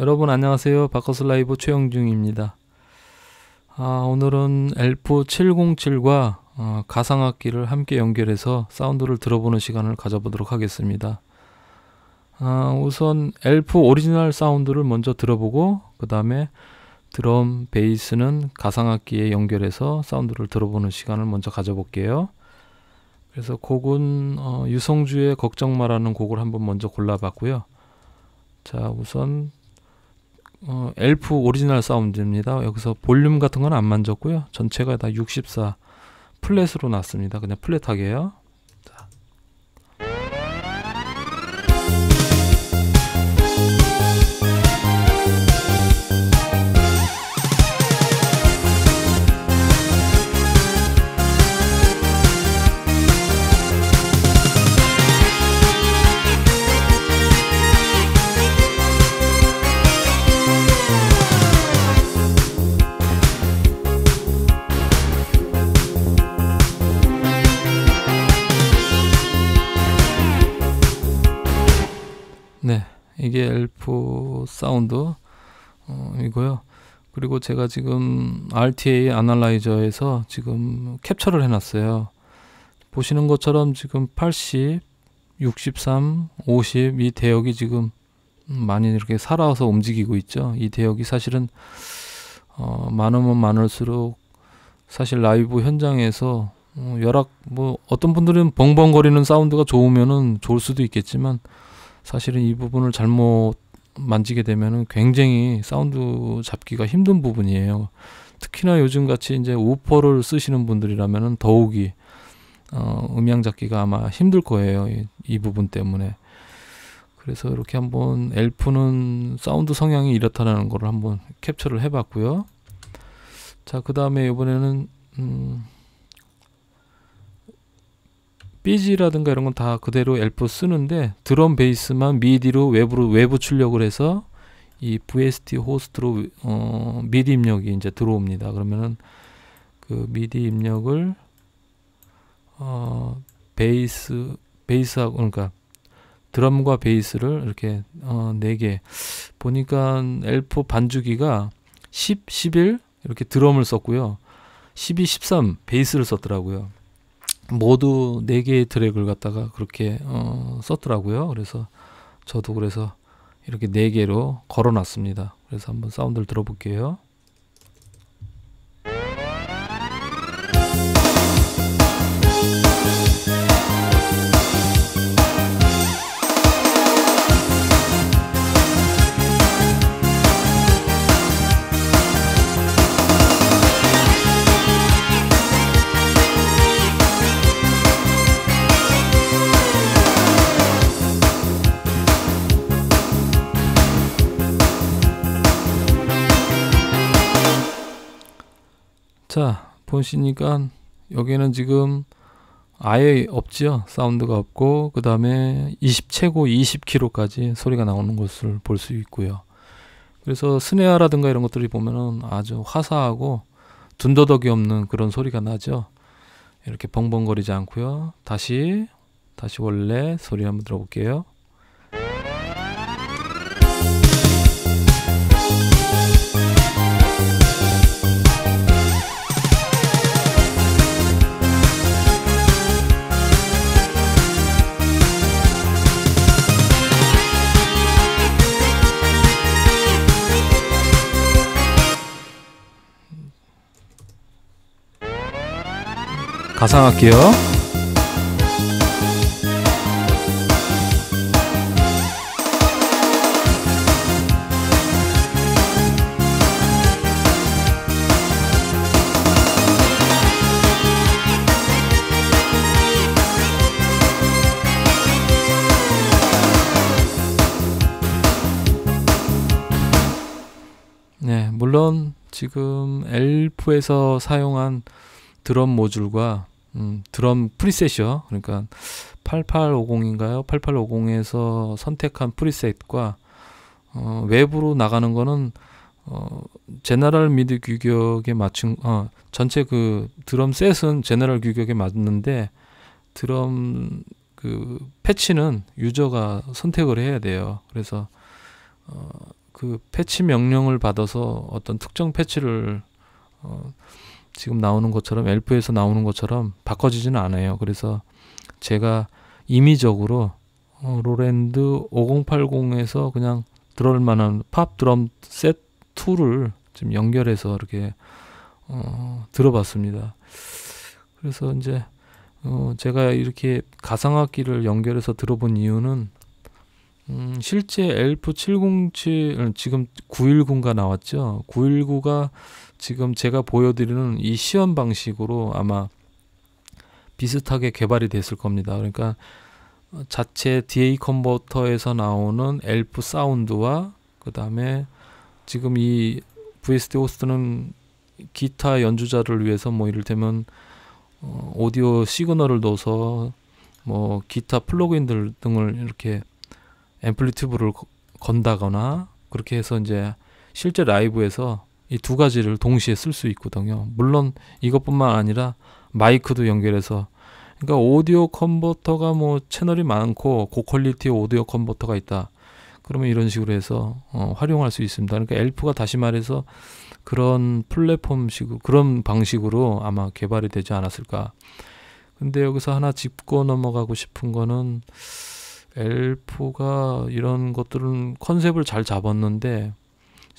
여러분 안녕하세요. 바커스 라이브 최영중입니다. 아, 오늘은 엘프 707과 어, 가상악기를 함께 연결해서 사운드를 들어보는 시간을 가져보도록 하겠습니다. 아, 우선 엘프 오리지널 사운드를 먼저 들어보고 그 다음에 드럼, 베이스는 가상악기에 연결해서 사운드를 들어보는 시간을 먼저 가져볼게요. 그래서 곡은 어, 유성주의 걱정 마라는 곡을 한번 먼저 골라봤고요. 자 우선 어, 엘프 오리지널 사운드입니다. 여기서 볼륨 같은 건 안 만졌고요. 전체가 다 64 flat으로 놨습니다. 그냥 flat하게요. 사운드 어, 이고요. 그리고 제가 지금 RTA 아날라이저에서 지금 캡처를 해놨어요. 보시는 것처럼 지금 80, 63, 50 이 대역이 지금 많이 이렇게 살아서 움직이고 있죠. 이 대역이 사실은 어, 많으면 많을수록 사실 라이브 현장에서 어, 열악 뭐 어떤 분들은 벙벙거리는 사운드가 좋으면은 좋을 수도 있겠지만 사실은 이 부분을 잘못 만지게 되면은 굉장히 사운드 잡기가 힘든 부분이에요. 특히나 요즘 같이 이제 우퍼를 쓰시는 분들이라면은 더욱이 어, 음향 잡기가 아마 힘들 거예요. 이, 이 부분 때문에. 그래서 이렇게 한번 엘프는 사운드 성향이 이렇다는 걸 한번 캡처를 해봤고요. 자, 그 다음에 이번에는 음, 삐지라든가 이런 건 다 그대로 엘프 쓰는데 드럼 베이스만 미디로 외부로 외부 출력을 해서 이 VST 호스트로 어, 미디 입력이 이제 들어옵니다. 그러면은 그 미디 입력을 어, 베이스 베이스하고 그러니까 드럼과 베이스를 이렇게 어, 4개 보니까 엘프 반주기가 10, 11 이렇게 드럼을 썼고요. 12, 13 베이스를 썼더라고요. 모두 네 개의 트랙을 갖다가 그렇게 어, 썼더라고요. 그래서 저도 그래서 이렇게 네 개로 걸어놨습니다. 그래서 한번 사운드를 들어볼게요. 자 보시니까 여기는 지금 아예 없죠 사운드가 없고 그 다음에 20 최고 20kH까지 소리가 나오는 것을 볼 수 있고요. 그래서 스네어라든가 이런 것들이 보면은 아주 화사하고 둔더덕이 없는 그런 소리가 나죠. 이렇게 벙벙거리지 않고요. 다시 다시 원래 소리 한번 들어볼게요 가상할게요. 네, 지금 엘프에서 사용한 드럼 모듈과 음, 드럼 preset이요. 그러니까 8850인가요? 8850에서 선택한 preset과 어, 외부로 나가는 거는 어, General MIDI 규격에 맞춘 어, 전체 그 드럼 set은 General 규격에 맞는데 드럼 그 patch는 user가 선택을 해야 돼요. 그래서 어, 그 패치 명령을 받아서 어떤 특정 패치를 어, 지금 나오는 것처럼 엘프에서 나오는 것처럼 바꿔지지는 않아요. 그래서 제가 임의적으로 어, 로랜드 5080에서 그냥 들어올 만한 팝 드럼 셋 2를 좀 연결해서 이렇게 어, 들어봤습니다. 그래서 이제 어, 제가 이렇게 가상악기를 연결해서 들어본 이유는 음, 실제 엘프 707 지금 919가 나왔죠. 919가 지금 제가 보여드리는 이 시연 방식으로 아마 비슷하게 개발이 됐을 겁니다. 그러니까 자체 DA 컨버터에서 나오는 엘프 사운드와 그 다음에 지금 이 VST 호스트는 기타 연주자를 위해서 뭐 이를테면 어, 오디오 시그널을 넣어서 뭐 기타 플러그인들 등을 이렇게 앰플리튜브를 건다거나 그렇게 해서 이제 실제 라이브에서 이 두 가지를 동시에 쓸 수 있거든요. 물론 이것뿐만 아니라 마이크도 연결해서 그러니까 오디오 컨버터가 뭐 채널이 많고 고퀄리티 오디오 컨버터가 있다. 그러면 이런 식으로 해서 어, 활용할 수 있습니다. 그러니까 엘프가 다시 말해서 그런 플랫폼식 그런 방식으로 아마 개발이 되지 않았을까. 근데 여기서 하나 짚고 넘어가고 싶은 거는 엘프가 이런 것들은 컨셉을 잘 잡았는데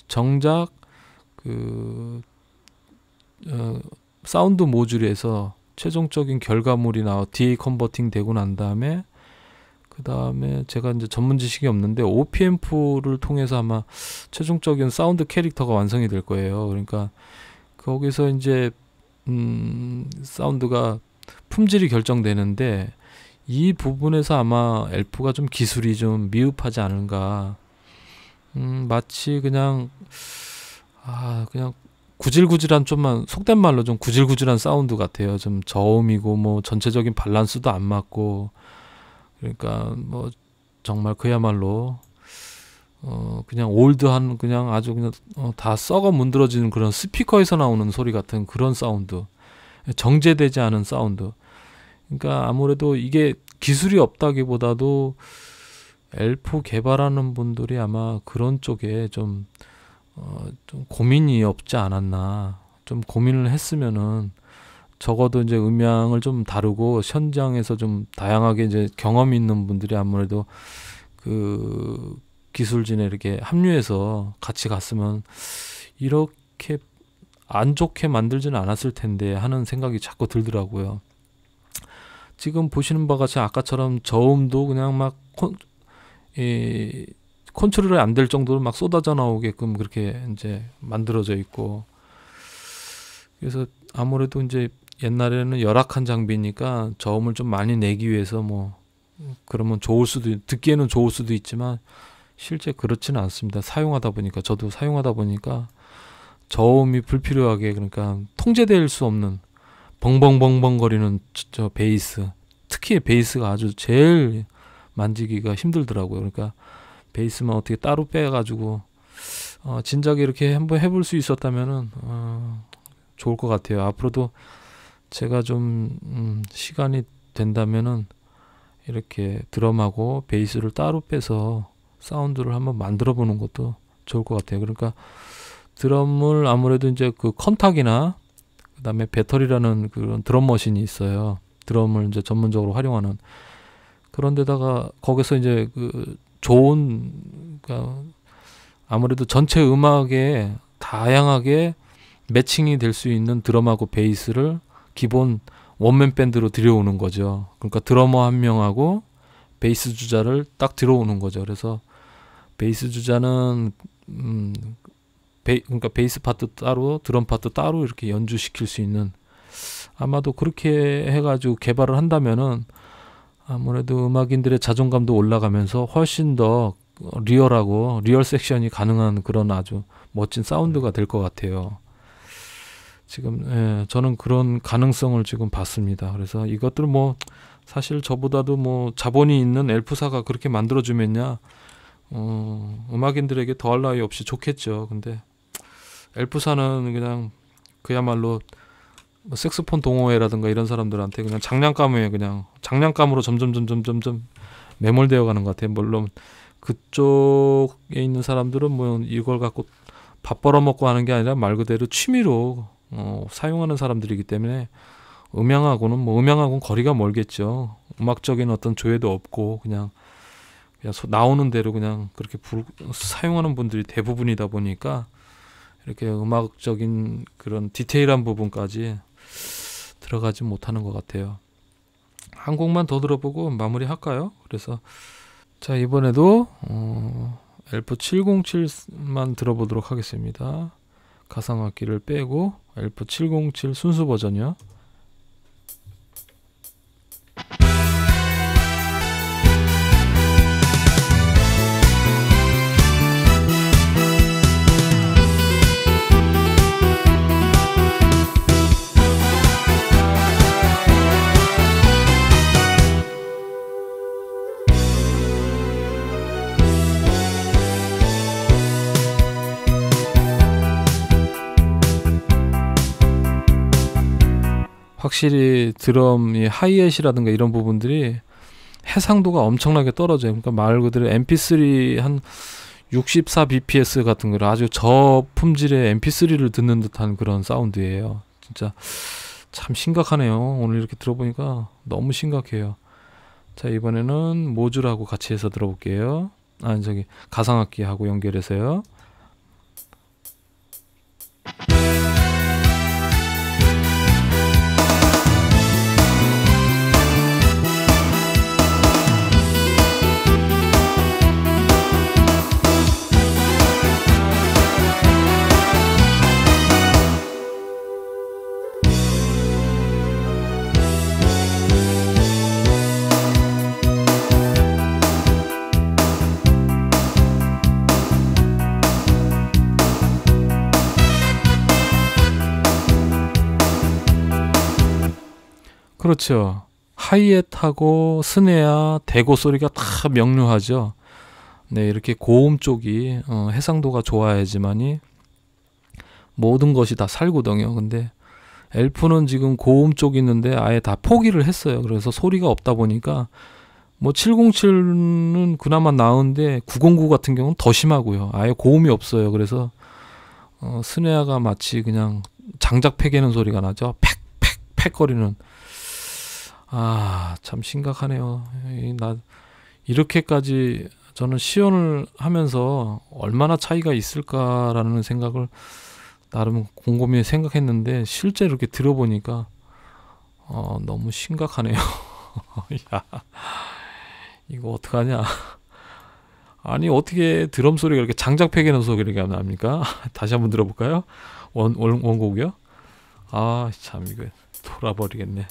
정작 그 어, 사운드 모듈에서 최종적인 결과물이 나와 DA converting 되고 난 다음에 그 다음에 제가 이제 전문 지식이 없는데 OP amp를 통해서 아마 최종적인 사운드 캐릭터가 완성이 될 거예요. 그러니까 거기서 이제 음 사운드가 품질이 결정되는데 이 부분에서 아마 엘프가 좀 기술이 좀 미흡하지 않은가. 음 마치 그냥 아 그냥 구질구질한 좀만 속된 말로 좀 구질구질한 사운드 같아요. 좀 저음이고 뭐 전체적인 밸런스도 안 맞고. 그러니까 뭐 정말 그야말로 어 그냥 old한 그냥 아주 그냥 어, 다 썩어 문드러지는 그런 스피커에서 나오는 소리 같은 그런 사운드. 정제되지 않은 사운드. 그러니까 아무래도 이게 기술이 없다기보다도 엘프 개발하는 분들이 아마 그런 쪽에 좀 어, 좀 고민이 없지 않았나. 좀 고민을 했으면은 적어도 이제 음향을 좀 다루고 현장에서 좀 다양하게 이제 경험이 있는 분들이 아무래도 그 기술진에 이렇게 합류해서 같이 갔으면 이렇게 안 좋게 만들지는 않았을 텐데 하는 생각이 자꾸 들더라고요. 지금 보시는 바와 같이 아까처럼 저음도 그냥 막 콘, 이 컨트롤이 안 될 정도로 막 쏟아져 나오게끔 그렇게 이제 만들어져 있고 그래서 아무래도 이제 옛날에는 열악한 장비니까 저음을 좀 많이 내기 위해서 뭐 그러면 좋을 수도 듣기에는 좋을 수도 있지만 실제 그렇지는 않습니다. 사용하다 보니까 저도 사용하다 보니까 저음이 불필요하게 그러니까 통제될 수 없는 벙벙벙벙거리는 저, 저 베이스 특히 베이스가 아주 제일 만지기가 힘들더라고요. 그러니까 베이스만 어떻게 따로 빼가지고 어, 진작에 이렇게 한번 해볼 수 있었다면은 어, 좋을 것 같아요. 앞으로도 제가 좀 음, 시간이 된다면은 이렇게 드럼하고 베이스를 따로 빼서 사운드를 한번 만들어 보는 것도 좋을 것 같아요. 그러니까 드럼을 아무래도 이제 그 컨탁이나 그다음에 배터리라는 그런 드럼 머신이 있어요. 드럼을 이제 전문적으로 활용하는 그런 데다가 거기서 이제 그 좋은 그러니까 아무래도 전체 음악에 다양하게 matching이 될 수 있는 드럼하고 베이스를 기본 one man band로 들여오는 거죠. 그러니까 드러머 한 명하고 베이스 주자를 딱 들어오는 거죠. 그래서 베이스 주자는 음 베, 그러니까 베이스 파트 따로 드럼 파트 따로 이렇게 연주시킬 수 있는 아마도 그렇게 해가지고 개발을 한다면은 아무래도 음악인들의 자존감도 올라가면서 훨씬 더 리얼하고 real section이 가능한 그런 아주 멋진 사운드가 될 것 같아요. 지금 예, 저는 그런 가능성을 지금 봤습니다. 그래서 이것들 뭐 사실 저보다도 뭐 자본이 있는 엘프사가 그렇게 만들어주면야 어, 음악인들에게 더할 나위 없이 좋겠죠. 근데 엘프사는 그냥 그야말로 뭐 색소폰 동호회라든가 이런 사람들한테 그냥 장난감에 그냥 장난감으로 점점 점점 점점 매몰되어 가는 것 같아요. 물론 그쪽에 있는 사람들은 뭐 이걸 갖고 밥 벌어먹고 하는 게 아니라 말 그대로 취미로 어, 사용하는 사람들이기 때문에 음향하고는 뭐 음향하고는 거리가 멀겠죠. 음악적인 어떤 조회도 없고 그냥 그냥 나오는 대로 그냥 그렇게 불, 사용하는 분들이 대부분이다 보니까 이렇게 음악적인 그런 디테일한 부분까지 들어가지 못하는 것 같아요. 한 곡만 더 들어보고 마무리 할까요? 그래서 자 이번에도 어, 엘프 707만 들어보도록 하겠습니다. 가상악기를 빼고 엘프 707 순수 버전이요. 확실히 드럼 이 하이햇이라든가 이런 부분들이 해상도가 엄청나게 떨어져요. 그러니까 말 그대로 MP3 한 64 bps 같은 걸 아주 저 품질의 MP3를 듣는 듯한 그런 사운드예요. 진짜 참 심각하네요. 오늘 이렇게 들어보니까 너무 심각해요. 자 이번에는 모듈하고 같이 해서 들어볼게요. 아 저기 가상악기하고 연결해서요. 그렇죠. 하이햇하고 스네아, 대고 소리가 다 명료하죠. 네, 이렇게 고음 쪽이 어, 해상도가 좋아야지만이 모든 것이 다 살거든요. 근데 엘프는 지금 고음 쪽이 있는데 아예 다 포기를 했어요. 그래서 소리가 없다 보니까 뭐 707은 그나마 나은데 909 같은 경우는 더 심하고요. 아예 고음이 없어요. 그래서 어, 스네아가 마치 그냥 장작 패개는 소리가 나죠. 팩 팩 팩 거리는 아, 참 심각하네요. 나 이렇게까지 저는 시연을 하면서 얼마나 차이가 있을까라는 생각을 나름 곰곰이 생각했는데 실제 이렇게 들어보니까 어, 너무 심각하네요. 야, 이거 어떡하냐. 아니 어떻게 드럼 소리가 이렇게 장작패기는 소리가 납니까? 다시 한번 들어볼까요? 원, 원 원곡이요? 아 참 이거 돌아버리겠네.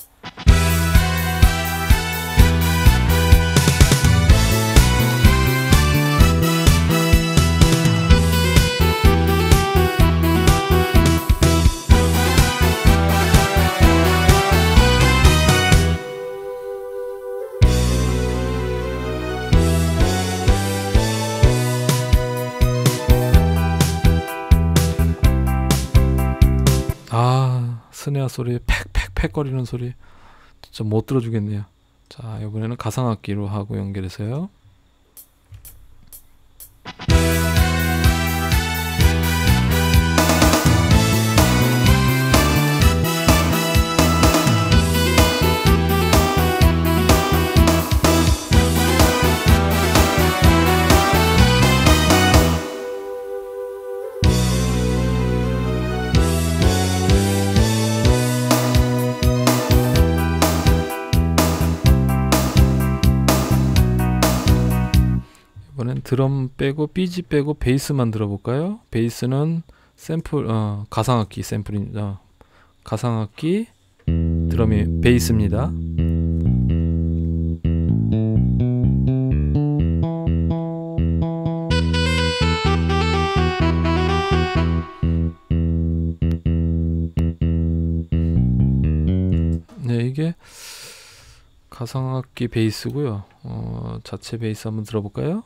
스네아 소리 팩팩팩 거리는 소리. 진짜 못 들어주겠네요. 자 이번에는 가상악기로 하고 연결해서요 드럼 빼고 삐지 빼고 베이스만 들어볼까요? 베이스는 샘플 어, 가상악기 샘플입니다. 어, 가상악기 드럼이 베이스입니다. 네, 이게 가상악기 베이스고요. 어, 자체 베이스 한번 들어볼까요?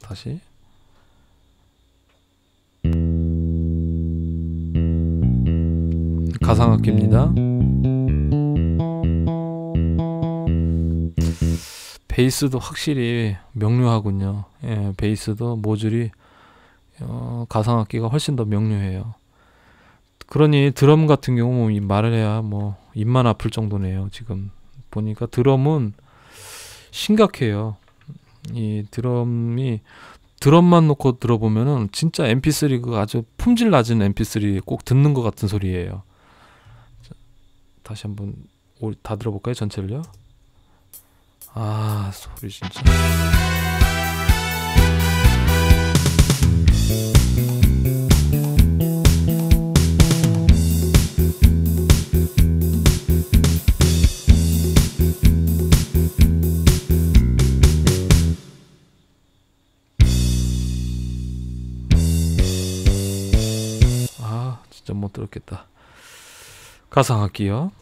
다시. 가상악기입니다. 베이스도 확실히 명료하군요. 예, 베이스도 모듈이 어, 가상악기가 훨씬 더 명료해요. 그러니 드럼 같은 경우 뭐 말을 해야 뭐 입만 아플 정도네요. 지금 보니까 드럼은 심각해요. 이 드럼이 드럼만 놓고 들어보면은 진짜 MP3 그 아주 품질 낮은 MP3 꼭 듣는 것 같은 소리예요. 자, 다시 한번 다 들어볼까요? 전체를요. 아 소리 진짜. 못 들었겠다. 가상악기요.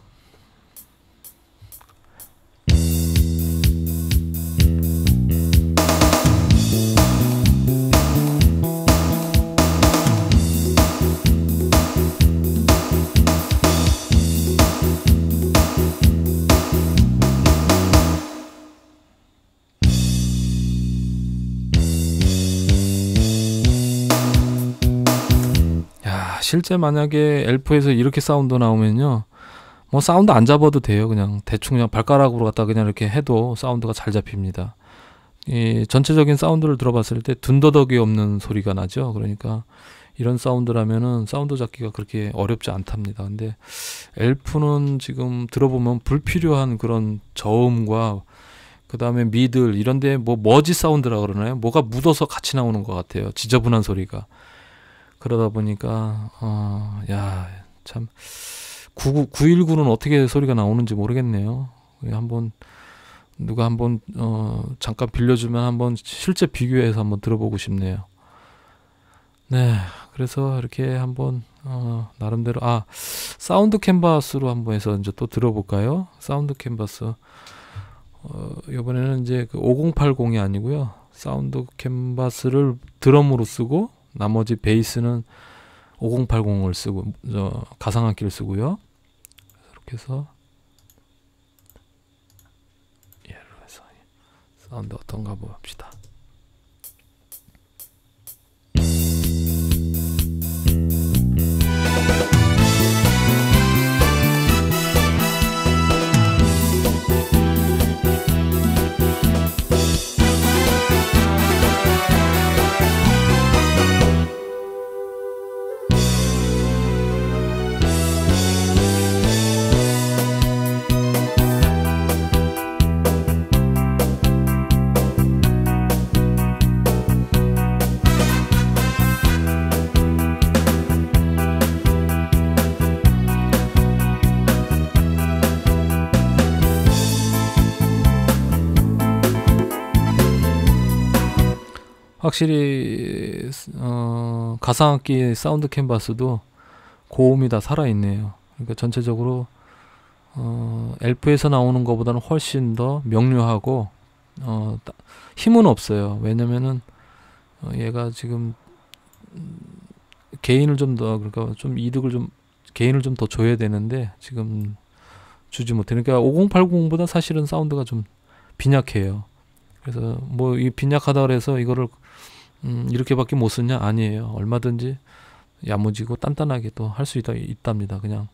실제 만약에 엘프에서 이렇게 사운드 나오면요. 뭐 사운드 안 잡아도 돼요. 그냥 대충 그냥 발가락으로 갖다 그냥 이렇게 해도 사운드가 잘 잡힙니다. 이 전체적인 사운드를 들어봤을 때 군더더기 없는 소리가 나죠. 그러니까 이런 사운드라면은 사운드 잡기가 그렇게 어렵지 않답니다. 근데 엘프는 지금 들어보면 불필요한 그런 저음과 그 다음에 middle 이런데 뭐 muddy 사운드라 그러나요? 뭐가 묻어서 같이 나오는 것 같아요. 지저분한 소리가. 그러다 보니까 어, 야, 참 99, 919는 어떻게 소리가 나오는지 모르겠네요. 한번 누가 한번 어, 잠깐 빌려주면 한번 실제 비교해서 한번 들어보고 싶네요. 네, 그래서 이렇게 한번 어, 나름대로 아 사운드 캔버스로 한번 해서 이제 또 들어볼까요? 사운드 캔버스 어, 이번에는 이제 그 5080이 아니고요. 사운드 캔버스를 드럼으로 쓰고 나머지 베이스는 5080을 쓰고 저 가상악기를 쓰고요. 이렇게 해서 해서 사운드 어떤가 봅시다. 확실히 어, 가상악기 사운드 캔버스도 고음이 다 살아있네요. 그러니까 전체적으로 어, 엘프에서 나오는 것보다는 훨씬 더 명료하고 어, 힘은 없어요. 왜냐면은 어, 얘가 지금 개인을 좀 더 그러니까 좀 이득을 좀 개인을 좀 더 줘야 되는데 지금 주지 못해. 그러니까 5080보다 사실은 사운드가 좀 빈약해요. 그래서 뭐 이 빈약하다 그래서 이거를 음, 이렇게밖에 못 쓰냐? 아니에요. 얼마든지 야무지고 단단하게 또 할 수 있다 있답니다. 그냥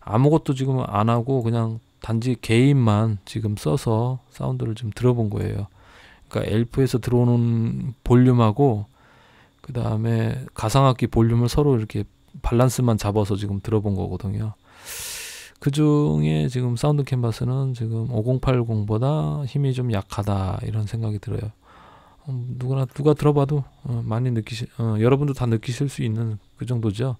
아무것도 지금 안 하고 그냥 단지 개인만 지금 써서 사운드를 좀 들어본 거예요. 그러니까 엘프에서 들어오는 볼륨하고 그 다음에 가상악기 볼륨을 서로 이렇게 밸런스만 잡아서 지금 들어본 거거든요. 그 중에 지금 사운드 캔버스는 지금 5080보다 힘이 좀 약하다 이런 생각이 들어요. 어, 누구나 누가 들어봐도 어, 많이 느끼시 어, 여러분도 다 느끼실 수 있는 그 정도죠.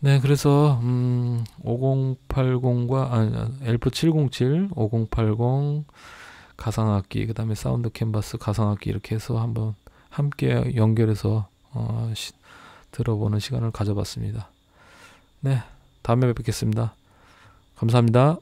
네, 그래서 음, 5080과 아, 엘프 707, 5080 가상악기, 그다음에 사운드 캔버스 가상악기 이렇게 해서 한번 함께 연결해서 어, 시, 들어보는 시간을 가져봤습니다. 네, 다음에 뵙겠습니다. 감사합니다.